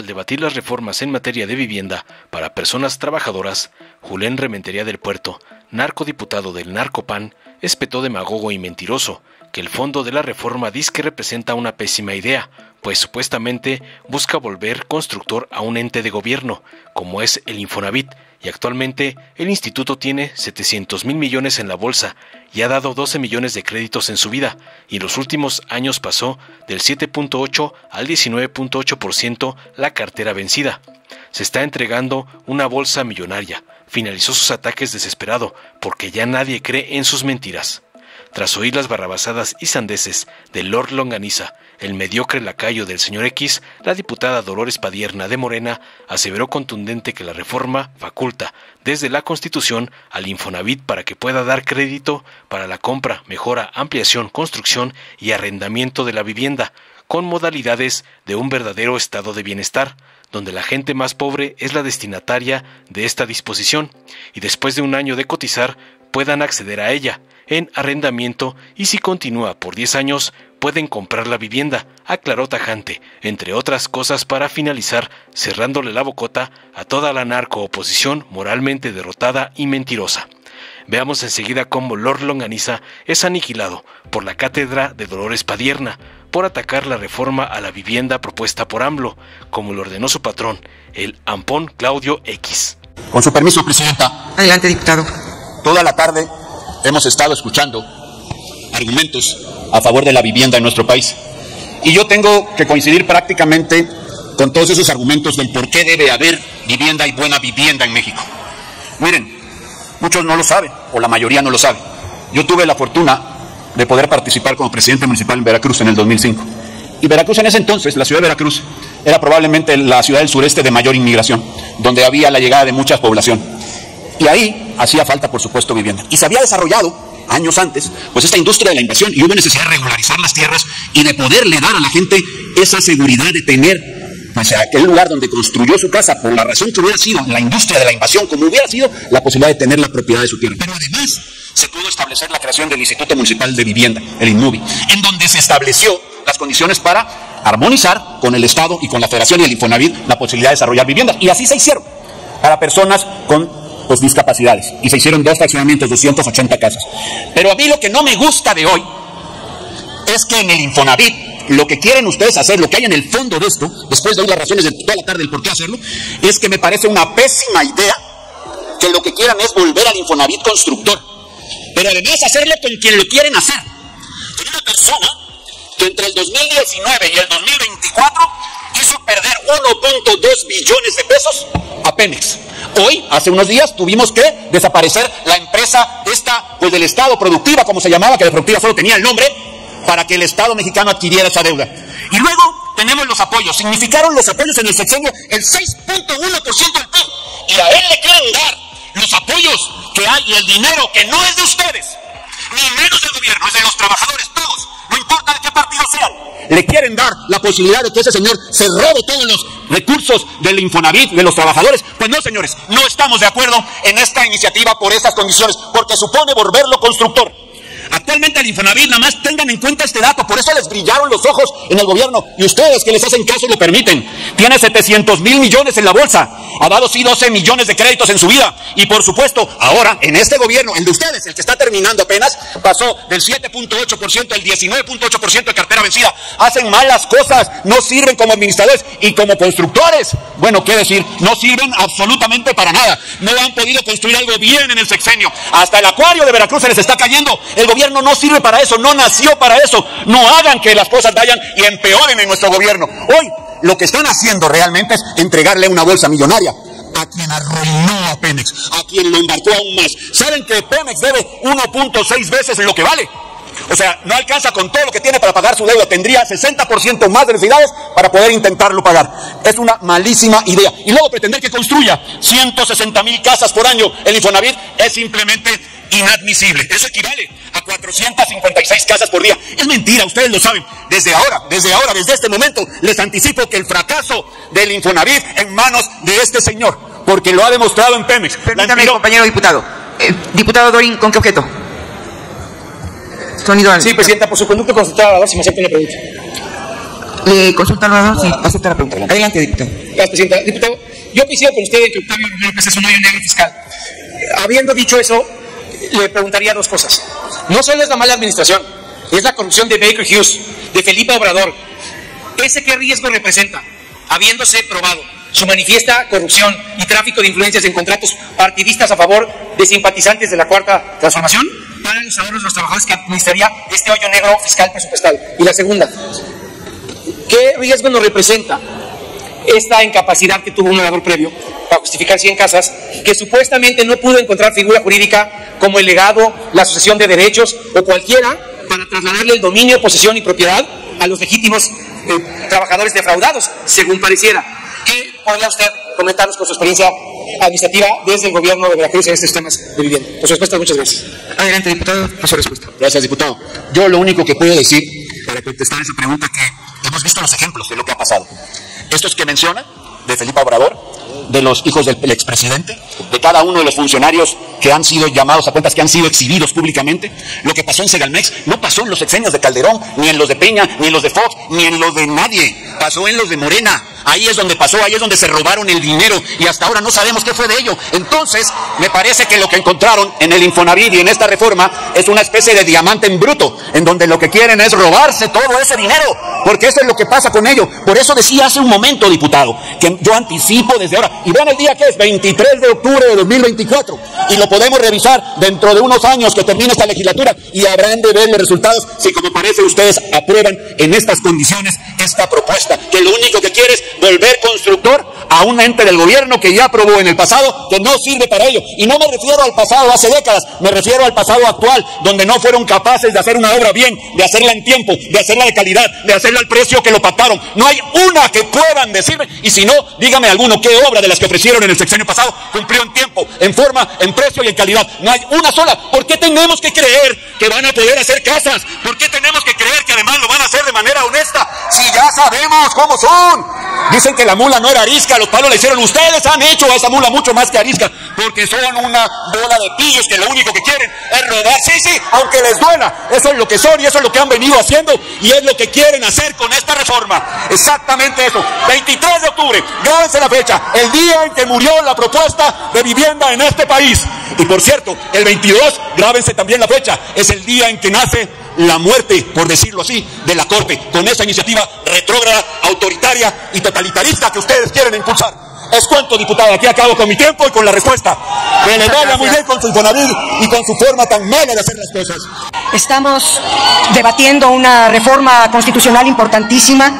Al debatir las reformas en materia de vivienda para personas trabajadoras, Julián Rementería del Puerto, narcodiputado del Narcopan, espetó demagogo y mentiroso que el fondo de la reforma dice que representa una pésima idea, pues supuestamente busca volver constructor a un ente de gobierno, como es el Infonavit, y actualmente el instituto tiene 700 mil millones en la bolsa y ha dado 12 millones de créditos en su vida, y los últimos años pasó del 7.8 al 19.8% la cartera vencida. Se está entregando una bolsa millonaria. Finalizó sus ataques desesperado porque ya nadie cree en sus mentiras. Tras oír las barrabasadas y sandeces de Lord Longaniza, el mediocre lacayo del señor X, la diputada Dolores Padierna de Morena aseveró contundente que la reforma faculta desde la Constitución al Infonavit para que pueda dar crédito para la compra, mejora, ampliación, construcción y arrendamiento de la vivienda, con modalidades de un verdadero estado de bienestar, donde la gente más pobre es la destinataria de esta disposición, y después de un año de cotizar puedan acceder a ella en arrendamiento y si continúa por 10 años pueden comprar la vivienda, aclaró tajante, entre otras cosas para finalizar cerrándole la bocota a toda la narco oposición moralmente derrotada y mentirosa. Veamos enseguida cómo Lord Longaniza es aniquilado por la cátedra de Dolores Padierna por atacar la reforma a la vivienda propuesta por AMLO, como lo ordenó su patrón, el Ampón Claudio X. Con su permiso, Presidenta. Adelante, diputado. Toda la tarde hemos estado escuchando argumentos a favor de la vivienda en nuestro país. Y yo tengo que coincidir prácticamente con todos esos argumentos del por qué debe haber vivienda y buena vivienda en México. Miren, muchos no lo saben, o la mayoría no lo sabe. Yo tuve la fortuna de poder participar como presidente municipal en Veracruz en el 2005. Y Veracruz en ese entonces, la ciudad de Veracruz, era probablemente la ciudad del sureste de mayor inmigración, donde había la llegada de mucha población. Y ahí hacía falta, por supuesto, vivienda. Y se había desarrollado años antes, pues esta industria de la invasión y hubo necesidad de regularizar las tierras y de poderle dar a la gente esa seguridad de tener pues aquel lugar donde construyó su casa por la razón que hubiera sido la industria de la invasión, como hubiera sido la posibilidad de tener la propiedad de su tierra. Pero además se pudo establecer la creación del Instituto Municipal de Vivienda, el INMUBI, en donde se estableció las condiciones para armonizar con el Estado y con la Federación y el Infonavit la posibilidad de desarrollar viviendas. Y así se hicieron para personas con discapacidades. Y se hicieron dos fraccionamientos, 280 casas. Pero a mí lo que no me gusta de hoy es que en el Infonavit lo que quieren ustedes hacer, lo que hay en el fondo de esto, después de oír las razones de toda la tarde del por qué hacerlo, es que me parece una pésima idea que lo que quieran es volver al Infonavit constructor. Pero además hacerlo con quien lo quieren hacer. Con una persona que entre el 2019 y el 2024 hizo perder 1.2 billones de pesos a Pemex. Hoy, hace unos días, tuvimos que desaparecer la empresa esta, pues del Estado productiva, como se llamaba, que de productiva solo tenía el nombre, para que el Estado mexicano adquiriera esa deuda. Y luego tenemos los apoyos. Significaron los apoyos en el sexenio el 6.1% del PIB. Y a él le quieren dar los apoyos que hay y el dinero que no es de ustedes, ni menos del gobierno, es de los trabajadores, todos, no importa de qué partido sean. Le quieren dar la posibilidad de que ese señor se robe todos los recursos del Infonavit, de los trabajadores. Pues no, señores, no estamos de acuerdo en esta iniciativa por estas condiciones, porque supone volverlo constructor. Actualmente el Infonavit, nada más tengan en cuenta este dato, por eso les brillaron los ojos en el gobierno y ustedes que les hacen caso lo permiten. Tiene 700 mil millones en la bolsa, ha dado sí 12 millones de créditos en su vida y por supuesto ahora en este gobierno, el de ustedes, el que está terminando apenas, pasó del 7.8% al 19.8% de cartera vencida. Hacen malas cosas, no sirven como administradores y como constructores. Bueno, qué decir, no sirven absolutamente para nada. No han podido construir algo bien en el sexenio. Hasta el acuario de Veracruz se les está cayendo. El gobierno no sirve para eso, no nació para eso. No hagan que las cosas vayan y empeoren en nuestro gobierno. Hoy lo que están haciendo realmente es entregarle una bolsa millonaria a quien arruinó a Pemex, a quien lo embarcó aún más. ¿Saben que Pemex debe 1.6 veces lo que vale? O sea, no alcanza con todo lo que tiene para pagar su deuda. Tendría 60% más de necesidades para poder intentarlo pagar. Es una malísima idea. Y luego pretender que construya 160 mil casas por año el Infonavit es simplemente inadmisible. Eso equivale a 456 casas por día. Es mentira, ustedes lo saben. Desde ahora, desde ahora, desde este momento, les anticipo que el fracaso del Infonavit en manos de este señor, porque lo ha demostrado en Pemex. Permítame, compañero diputado. Eh, diputado Dorin, ¿con qué objeto? Sonido al... Sí, Presidenta, por su conducto consultar a ver si me acepta la pregunta. ¿Le consulta al? Sí, acepta la pregunta. Adelante, diputado. Gracias, Presidenta. Diputado, yo coincido con usted en que Octavio Romero Pérez es un hoyo negro fiscal. Habiendo dicho eso, le preguntaría dos cosas. No solo es la mala administración, es la corrupción de Baker Hughes, de Felipe Obrador. ¿Ese qué riesgo representa? Habiéndose probado su manifiesta corrupción y tráfico de influencias en contratos partidistas a favor de simpatizantes de la Cuarta Transformación para los ahorros de los trabajadores que administraría este hoyo negro fiscal presupuestal. Y la segunda, ¿qué riesgo nos representa esta incapacidad que tuvo un orador previo para justificar 100 casas, que supuestamente no pudo encontrar figura jurídica como el legado, la asociación de derechos o cualquiera para trasladarle el dominio, posesión y propiedad a los legítimos eh, trabajadores defraudados, según pareciera. ¿Qué podría usted comentarnos con su experiencia administrativa desde el gobierno de Veracruz en estos temas de vivienda? Por su respuesta, muchas gracias. Adelante, diputado, por su respuesta. Gracias, diputado. Yo lo único que puedo decir para contestar esa pregunta que hemos visto los ejemplos de lo que ha pasado. Estos que menciona, de Felipe Obrador, de los hijos del el expresidente, de cada uno de los funcionarios que han sido llamados a cuentas, que han sido exhibidos públicamente. Lo que pasó en Segalmex no pasó en los sexenios de Calderón, ni en los de Peña, ni en los de Fox, ni en los de nadie. Pasó en los de Morena. Ahí es donde pasó, ahí es donde se robaron el dinero y hasta ahora no sabemos qué fue de ello. Entonces, me parece que lo que encontraron en el Infonavit y en esta reforma es una especie de diamante en bruto, en donde lo que quieren es robarse todo ese dinero, porque eso es lo que pasa con ello. Por eso decía hace un momento, diputado, que yo anticipo desde ahora, y vean el día que es, 23 de octubre de 2024, y lo podemos revisar dentro de unos años que termine esta legislatura y habrán de ver los resultados si como parece ustedes aprueban en estas condiciones esta propuesta, que lo único que quiere es volver constructor a un ente del gobierno que ya aprobó en el pasado que no sirve para ello. Y no me refiero al pasado hace décadas, me refiero al pasado actual, donde no fueron capaces de hacer una obra bien, de hacerla en tiempo, de hacerla de calidad, de hacerla al precio que lo pactaron. No hay una que puedan decirme, y si no, dígame alguno qué obra de las que ofrecieron en el sexenio pasado cumplió en tiempo, en forma, en precio y en calidad. No hay una sola. ¿Por qué tenemos que creer que van a poder hacer casas? ¿Por qué tenemos que creer que además lo van a hacer de manera honesta? Si ya sabemos cómo son. Dicen que la mula no era arisca, los palos le hicieron. Ustedes han hecho a esa mula mucho más que arisca, porque son una bola de pillos que lo único que quieren es robar. Sí, sí, aunque les duela. Eso es lo que son y eso es lo que han venido haciendo y es lo que quieren hacer con esta reforma. Exactamente eso. 23 de octubre, grábense la fecha, el día en que murió la propuesta de vivienda en este país. Y por cierto, el 22, grábense también la fecha, es el día en que nace la muerte, por decirlo así, de la Corte, con esa iniciativa retrógrada, autoritaria y totalitarista que ustedes quieren impulsar. Es cuento, diputado, aquí acabo con mi tiempo y con la respuesta. Que le vaya muy bien con su Infonavit y con su forma tan mala de hacer las cosas. Estamos debatiendo una reforma constitucional importantísima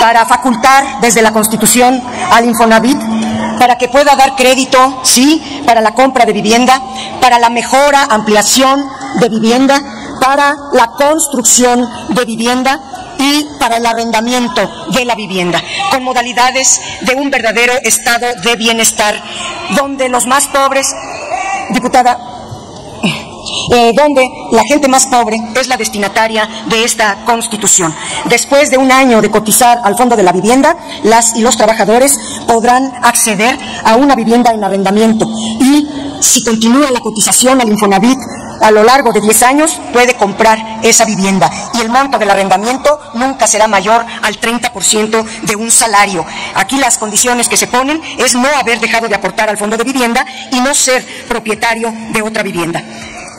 para facultar desde la Constitución al Infonavit para que pueda dar crédito, sí, para la compra de vivienda, para la mejora, ampliación de vivienda, para la construcción de vivienda y para el arrendamiento de la vivienda, con modalidades de un verdadero estado de bienestar, donde los más pobres, diputada, eh, donde la gente más pobre es la destinataria de esta constitución. Después de un año de cotizar al Fondo de la Vivienda, las y los trabajadores podrán acceder a una vivienda en arrendamiento y si continúa la cotización al Infonavit a lo largo de 10 años, puede comprar esa vivienda y el monto del arrendamiento nunca será mayor al 30% de un salario. Aquí las condiciones que se ponen es no haber dejado de aportar al Fondo de Vivienda y no ser propietario de otra vivienda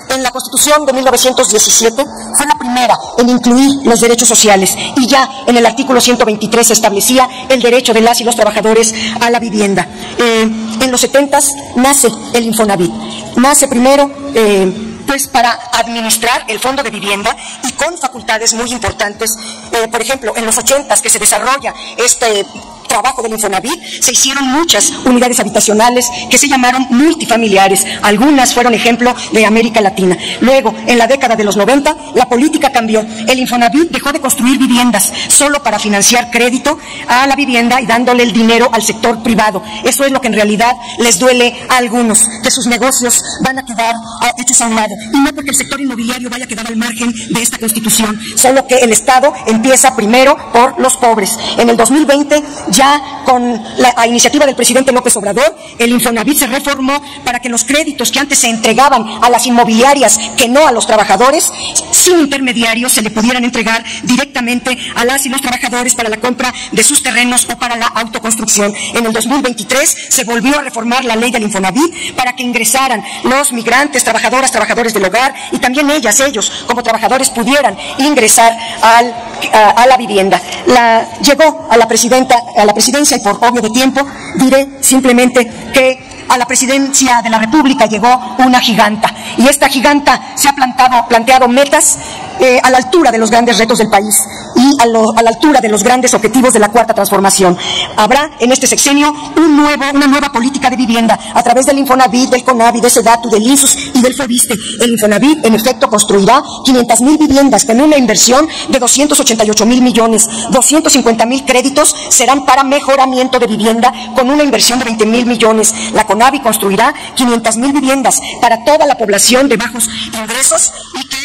en la Constitución de 1917 fue la primera en incluir los derechos sociales y ya en el artículo 123 se establecía el derecho de las y los trabajadores a la vivienda. Eh, en los 70 nace el Infonavit. Nace primero eh, pues para administrar el fondo de vivienda y con facultades muy importantes. Eh, por ejemplo, en los 80 que se desarrolla este trabajo del Infonavit, se hicieron muchas unidades habitacionales que se llamaron multifamiliares. Algunas fueron ejemplo de América Latina. Luego, en la década de los 90, la política cambió. El Infonavit dejó de construir viviendas solo para financiar crédito a la vivienda y dándole el dinero al sector privado. Eso es lo que en realidad les duele a algunos, que sus negocios van a quedar ah, hechos a un lado. Y no porque el sector inmobiliario vaya a quedar al margen de esta constitución, solo que el Estado empieza primero por los pobres. En el 2020 ya con la iniciativa del presidente López Obrador, el Infonavit se reformó para que los créditos que antes se entregaban a las inmobiliarias que no a los trabajadores, sin intermediarios, se le pudieran entregar directamente a las y los trabajadores para la compra de sus terrenos o para la autoconstrucción. En el 2023 se volvió a reformar la ley del Infonavit para que ingresaran los migrantes, trabajadoras, trabajadores del hogar y también ellas, ellos, como trabajadores, pudieran ingresar a, la vivienda. La, llegó a la presidenta, la presidencia y por obvio de tiempo diré simplemente que a la presidencia de la República llegó una giganta y esta giganta se ha plantado, planteado metas eh, a la altura de los grandes retos del país y a, la altura de los grandes objetivos de la cuarta transformación. Habrá en este sexenio una nueva política de vivienda a través del Infonavit, del CONAVI, de SEDATU, del INSUS y del FOBISTE. El Infonavit, en efecto, construirá 500 mil viviendas con una inversión de 288 mil millones. 250 mil créditos serán para mejoramiento de vivienda con una inversión de 20 mil millones. La CONAVI construirá 500 mil viviendas para toda la población de bajos ingresos y que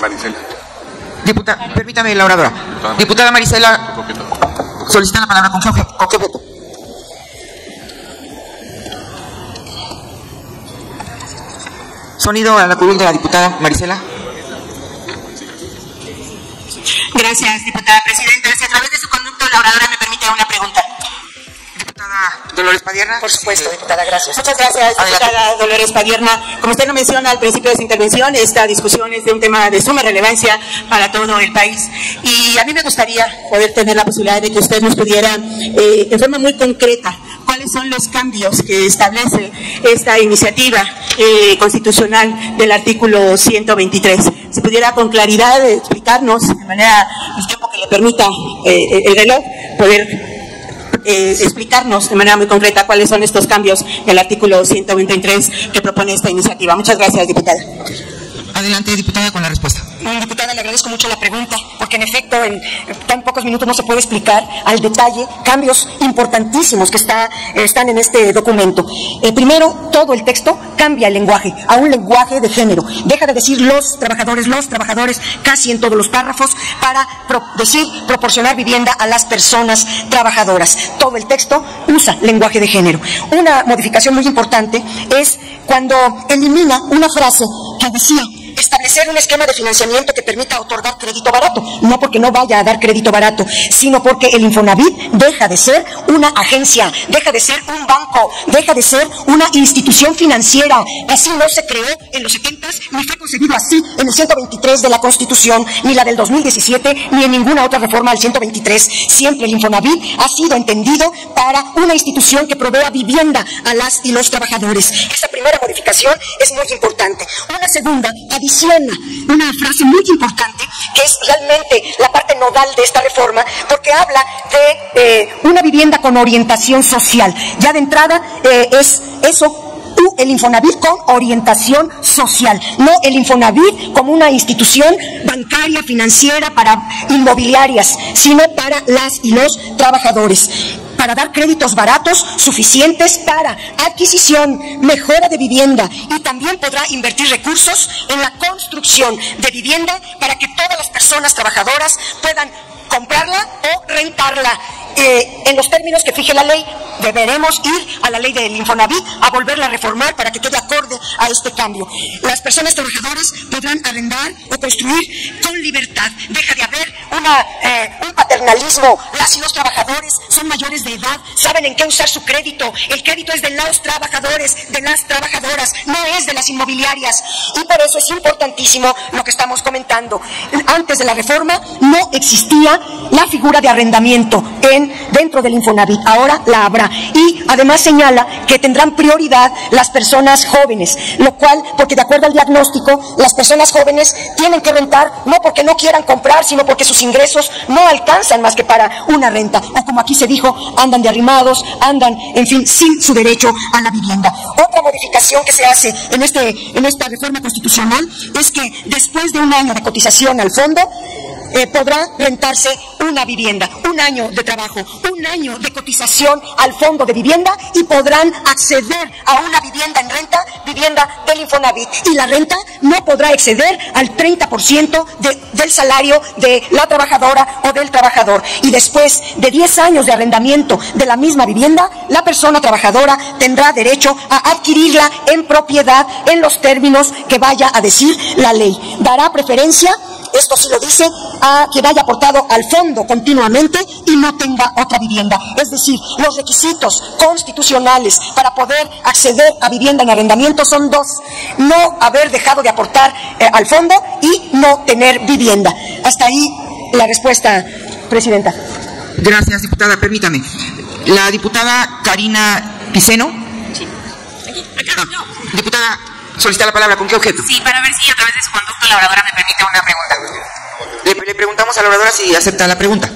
Marisela. Diputada, permítame la oradora. Diputada Marisela, solicita la palabra con qué objeto. Sonido a la curul de la diputada Marisela. Gracias, diputada presidenta. Si a través de su conducto la oradora me permite una pregunta. Dolores Padierna. Por supuesto, diputada, gracias. Muchas gracias, diputada Dolores Padierna. Como usted lo menciona al principio de su intervención, esta discusión es de un tema de suma relevancia para todo el país. Y a mí me gustaría poder tener la posibilidad de que usted nos pudiera, eh, en forma muy concreta, cuáles son los cambios que establece esta iniciativa eh, constitucional del artículo 123. Si pudiera con claridad explicarnos, de manera, el tiempo que le permita eh, el reloj, poder eh, explicarnos de manera muy concreta cuáles son estos cambios del artículo 123 que propone esta iniciativa. Muchas gracias, diputada. Adelante, diputada, con la respuesta. Diputada, le agradezco mucho la pregunta, porque en efecto en tan pocos minutos no se puede explicar al detalle cambios importantísimos que está, están en este documento. Eh, primero, todo el texto cambia el lenguaje a un lenguaje de género. Deja de decir los trabajadores, los trabajadores, casi en todos los párrafos, para decir proporcionar vivienda a las personas trabajadoras. Todo el texto usa lenguaje de género. Una modificación muy importante es cuando elimina una frase que decía establecer un esquema de financiamiento que permita otorgar barato, no porque no vaya a dar crédito barato, sino porque el Infonavit deja de ser una agencia, deja de ser un banco, deja de ser una institución financiera. Así no se creó en los 70 ni fue concebido así en el 123 de la Constitución, ni la del 2017, ni en ninguna otra reforma al 123. Siempre el Infonavit ha sido entendido para una institución que provea vivienda a las y los trabajadores. Esa primera modificación es muy importante. Una segunda, adiciona una frase muy importante que es realmente la parte nodal de esta reforma porque habla de eh, una vivienda con orientación social. Ya de entrada eh, es eso el Infonavit con orientación social, no el Infonavit como una institución bancaria, financiera, para inmobiliarias, sino para las y los trabajadores para dar créditos baratos suficientes para adquisición, mejora de vivienda y también podrá invertir recursos en la construcción de vivienda para que todas las personas trabajadoras puedan comprarla o rentarla. Eh, en los términos que fije la ley, deberemos ir a la ley del Infonavit a volverla a reformar para que quede acorde a este cambio. Las personas trabajadoras podrán arrendar o construir con libertad. Deja de haber eh, un paternalismo. Las y los trabajadores son mayores de edad, saben en qué usar su crédito. El crédito es de los trabajadores, de las trabajadoras, no es de las inmobiliarias. Y por eso es importantísimo lo que estamos comentando. Antes de la reforma no existía la figura de arrendamiento en, dentro del Infonavit. Ahora la habrá. Y además señala que tendrán prioridad las personas jóvenes, lo cual, porque de acuerdo al diagnóstico, las personas jóvenes tienen que rentar no porque no quieran comprar, sino porque sus ingresos no alcanzan más que para una renta. O como aquí se dijo, andan de arrimados, andan, en fin, sin su derecho a la vivienda. Otra modificación que se hace en, este, en esta reforma constitucional es que después de un año de cotización al fondo, eh, podrá rentarse una vivienda, un año de trabajo, un año de cotización al fondo de vivienda y podrán acceder a una vivienda en renta, vivienda del Infonavit. Y la renta no podrá exceder al 30% del salario de la trabajadora o del trabajador. Y después de 10 años de arrendamiento de la misma vivienda, la persona trabajadora tendrá derecho a adquirirla en propiedad en los términos que vaya a decir la ley. Dará preferencia esto sí lo dice a quien haya aportado al fondo continuamente y no tenga otra vivienda. Es decir, los requisitos constitucionales para poder acceder a vivienda en arrendamiento son dos. No haber dejado de aportar eh, al fondo y no tener vivienda. Hasta ahí la respuesta, Presidenta. Gracias, diputada. Permítame. La diputada Karina Piceno. Sí. Ah, diputada solicita la palabra. ¿Con qué objeto? Sí, para ver si a través de su conducto la oradora me permite una pregunta. Le, preguntamos a la oradora si acepta la pregunta.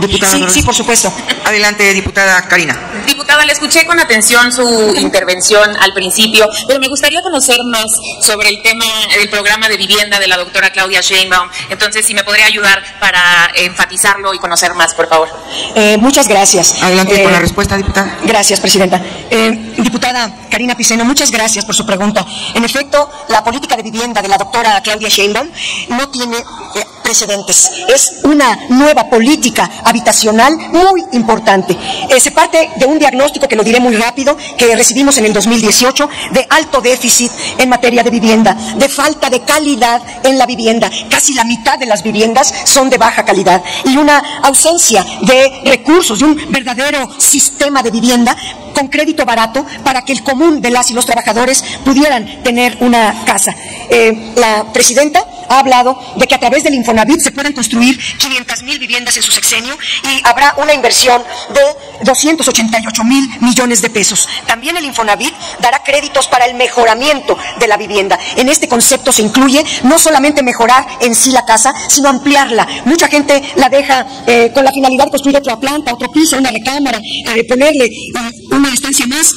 Diputada sí, sí, por supuesto. Adelante, diputada Karina. Diputada, le escuché con atención su intervención al principio, pero me gustaría conocer más sobre el tema del programa de vivienda de la doctora Claudia Sheinbaum. Entonces, si me podría ayudar para enfatizarlo y conocer más, por favor. Eh, muchas gracias. Adelante con la eh, respuesta, diputada. Gracias, presidenta. Eh, diputada Karina Piceno, muchas gracias por su pregunta. En efecto, la política de vivienda de la doctora Claudia Sheinbaum no tiene precedentes. Es una nueva política habitacional muy importante. Eh, se parte de un diagnóstico, que lo diré muy rápido, que recibimos en el 2018, de alto déficit en materia de vivienda, de falta de calidad en la vivienda. Casi la mitad de las viviendas son de baja calidad y una ausencia de recursos, de un verdadero sistema de vivienda con crédito barato para que el común de las y los trabajadores pudieran tener una casa. Eh, la presidenta ha hablado de que a través del Infonavit se puedan construir 500 mil viviendas en su sexenio y habrá una inversión de 288 mil millones de pesos. También el Infonavit dará créditos para el mejoramiento de la vivienda. En este concepto se incluye no solamente mejorar en sí la casa, sino ampliarla. Mucha gente la deja eh, con la finalidad de construir otra planta, otro piso, una recámara, ponerle eh, una estancia más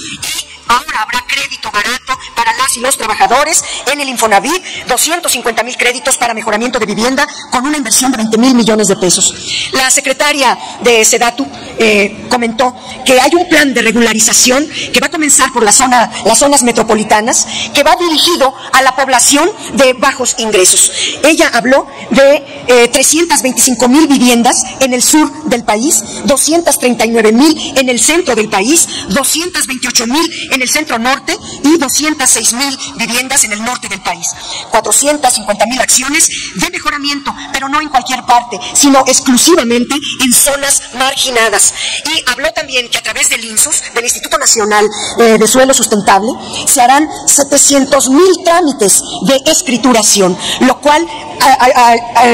Ahora habrá crédito barato para las y los trabajadores en el Infonavit, 250 mil créditos para mejoramiento de vivienda con una inversión de 20 mil millones de pesos. La secretaria de Sedatu eh, comentó que hay un plan de regularización que va comenzar por la zona, las zonas metropolitanas, que va dirigido a la población de bajos ingresos. Ella habló de 325 eh, mil viviendas en el sur del país, 239 mil en el centro del país, 228 mil en el centro norte y 206 mil viviendas en el norte del país. 450 mil acciones de mejoramiento, pero no en cualquier parte, sino exclusivamente en zonas marginadas. Y habló también que a través del INSUS, del Instituto Nacional eh, de Suelo Sustentable, se harán 700 mil trámites de escrituración, lo cual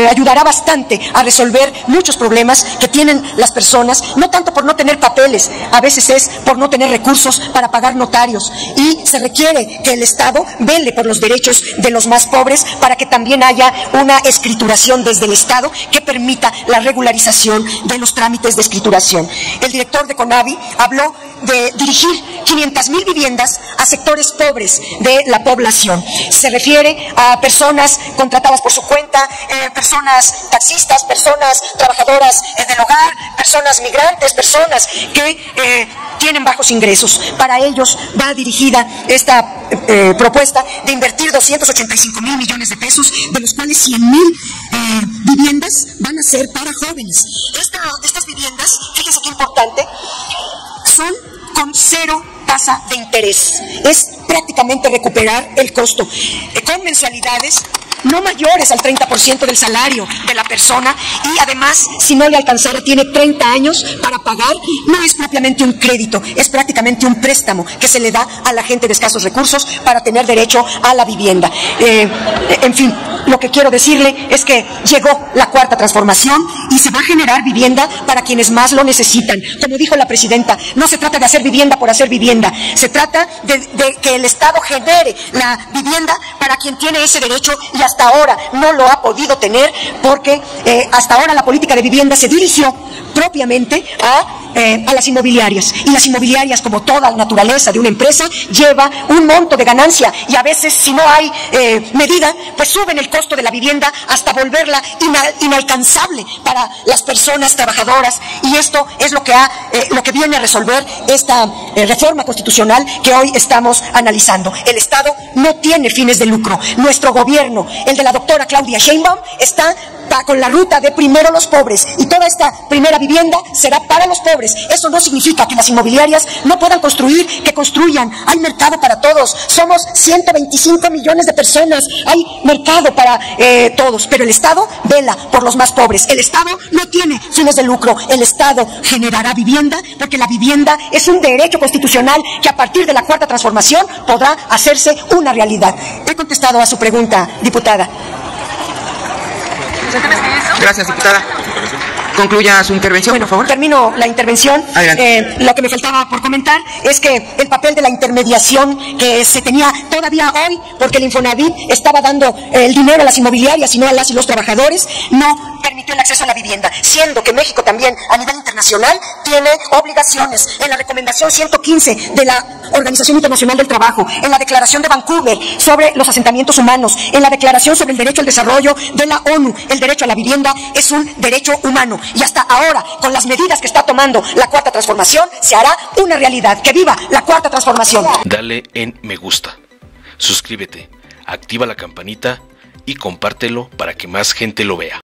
ayudará bastante a resolver muchos problemas que tienen las personas, no tanto por no tener papeles, a veces es por no tener recursos para pagar notarios. Y se requiere que el Estado vele por los derechos de los más pobres para que también haya una escrituración desde el Estado que permita la regularización de los trámites de escrituración. El director de CONAVI habló de dirigir 500 mil viviendas a sectores pobres de la población. Se refiere a personas contratadas por su cuenta, eh, personas taxistas, personas trabajadoras eh, del hogar, personas migrantes, personas que eh, tienen bajos ingresos. Para ellos va dirigida esta propuesta de invertir 285 mil millones de pesos, de los cuales 100 mil viviendas van a ser para jóvenes. estas viviendas, fíjense qué importante, son con cero tasa de interés. Es prácticamente recuperar el costo. Eh, con mensualidades no mayores al 30% del salario de la persona y además, si no le alcanzara, tiene 30 años para pagar, no es propiamente un crédito, es prácticamente un préstamo que se le da a la gente de escasos recursos para tener derecho a la vivienda. Eh, en fin, lo que quiero decirle es que llegó la cuarta transformación y se va a generar vivienda para quienes más lo necesitan. Como dijo la presidenta, no se trata de hacer vivienda por hacer vivienda, se trata de, de que el Estado genere la vivienda para quien tiene ese derecho y hasta ahora no lo ha podido tener porque eh, hasta ahora la política de vivienda se dirigió propiamente a, eh, a las inmobiliarias. Y las inmobiliarias, como toda la naturaleza de una empresa, lleva un monto de ganancia y a veces, si no hay eh, medida, pues suben el costo de la vivienda hasta volverla ina- inalcanzable para las personas trabajadoras. Y esto es lo que, ha, eh, lo que viene a resolver esta reforma constitucional que hoy estamos analizando. El Estado no tiene fines de lucro. Nuestro gobierno, el de la doctora Claudia Sheinbaum, está con la ruta de primero los pobres y toda esta primera vivienda será para los pobres. Eso no significa que las inmobiliarias no puedan construir, que construyan. Hay mercado para todos. Somos 125 millones de personas. Hay mercado para eh, todos. Pero el Estado vela por los más pobres. El Estado no tiene fines de lucro. El Estado generará vivienda porque la vivienda es un derecho constitucional que a partir de la cuarta transformación podrá hacerse una realidad. He contestado a su pregunta, diputada. Gracias, diputada. Concluya su intervención, por favor. Termino la intervención. Eh, lo que me faltaba por comentar es que el papel de la intermediación que se tenía todavía hoy, porque el Infonavit estaba dando el dinero a las inmobiliarias y no a las y los trabajadores, no permitió el acceso a la vivienda, siendo que México también a nivel internacional tiene obligaciones en la recomendación 115 de la Organización Internacional del Trabajo, en la Declaración de Vancouver sobre los asentamientos humanos, en la Declaración sobre el Derecho al Desarrollo de la ONU, el derecho a la vivienda es un derecho humano y hasta ahora, con las medidas que está tomando la Cuarta Transformación, se hará una realidad. ¡Que viva la Cuarta Transformación! Dale en me gusta. Suscríbete, activa la campanita y compártelo para que más gente lo vea.